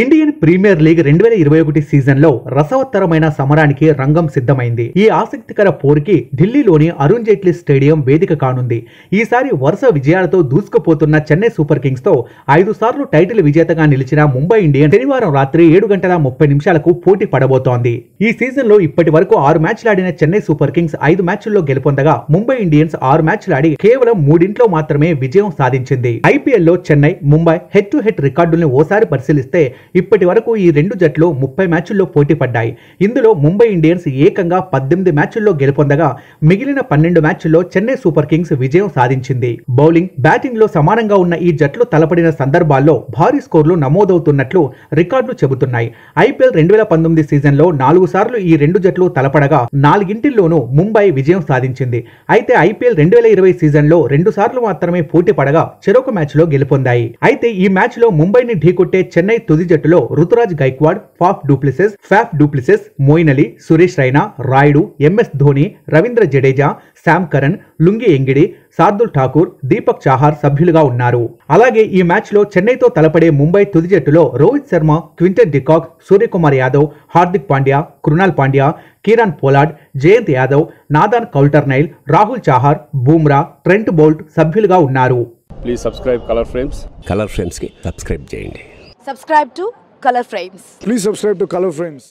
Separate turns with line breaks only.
Indian Premier League రెండు వేల ఇరవై ఒకటి సీజన్లో రసవత్తరమైన సమరానికి రంగం సిద్ధమైంది. ఈ ఆసక్తికర పోరుకి ఢిల్లీలోని అరుణ్ జైట్లీ స్టేడియం వేదిక కానుంది. ఈసారి వరుస విజయాలతో దూసుకుపోతున్న చెన్నై సూపర్ కింగ్స్తో ఐదు సార్లు టైటిల్ విజేతగా నిలిచిన ముంబై ఇండియన్ శనివారం రాత్రి ఏడు గంటల ముప్పై నిమిషాలకు పోటీ పడబోతోంది. ఈ సీజన్లో ఇప్పటి వరకు ఆరు మ్యాచ్లు ఆడిన చెన్నై సూపర్ కింగ్స్ ఐదు మ్యాచ్ల్లో గెలుపొందగా ముంబై ఇండియన్స్ ఆరు మ్యాచ్లు ఆడి కేవలం మూడింట్లో మాత్రమే విజయం సాధించింది. ఐపీఎల్లో Chennai Mumbai head to head రికార్డుల్ని ఓసారి పరిశీలిస్తే ఇప్పటి వరకు ఈ రెండు జట్లు ముప్పై మ్యాచ్ల్లో పోటీ పడ్డాయి. ఇందులో ముంబై ఇండియన్స్ ఏకంగా పద్దెనిమిది మ్యాచ్ల్లో గెలుపొందగా మిగిలిన పన్నెండు మ్యాచ్ల్లో చెన్నై సూపర్ కింగ్స్ విజయం సాధించింది. బౌలింగ్ బ్యాటింగ్లో సమానంగా ఉన్న ఈ జట్లు తలపడిన సందర్భాల్లో భారీ స్కోర్లు నమోదవుతున్నట్లు రికార్డులు చెబుతున్నాయి. ఐపీఎల్ రెండు వేల పంతొమ్మిది సీజన్లో నాలుగు సార్లు ఈ రెండు జట్లు తలపడగా నాలుగింటిల్లోనూ ముంబై విజయం సాధించింది. అయితే ఐపీఎల్ రెండు వేల ఇరవై సీజన్లో రెండు సార్లు మాత్రమే పోటీ పడగా చెరొక మ్యాచ్లో గెలుపొందాయి. అయితే ఈ మ్యాచ్లో ముంబైని ఢీకొట్టే చెన్నై తుది జట్టులో Ruturaj Gaikwad Faf du Plessis Faf du Plessis Moeen Ali Suresh Raina Rayudu MS Dhoni Ravindra Jadeja Sam Curran Lungi Ngidi Shardul Thakur Deepak Chahar సభ్యులుగా ఉన్నారు. అలాగే ఈ మ్యాచ్లో చెన్నైతో తలపడే ముంబై తుది జట్టులో Rohit Sharma Quinton de Kock Suryakumar Yadav Hardik Pandya Krunal Pandya Kieron Pollard Jayant Yadav Nathan Coulter Nile Rahul Chahar Bumrah Trent Boult సభ్యులుగా ఉన్నారు.
Please subscribe Colour Frames
Colour ఫ్రేమ్స్కి subscribe చేయండి.
Subscribe to Color Frames.
Please subscribe to Color Frames.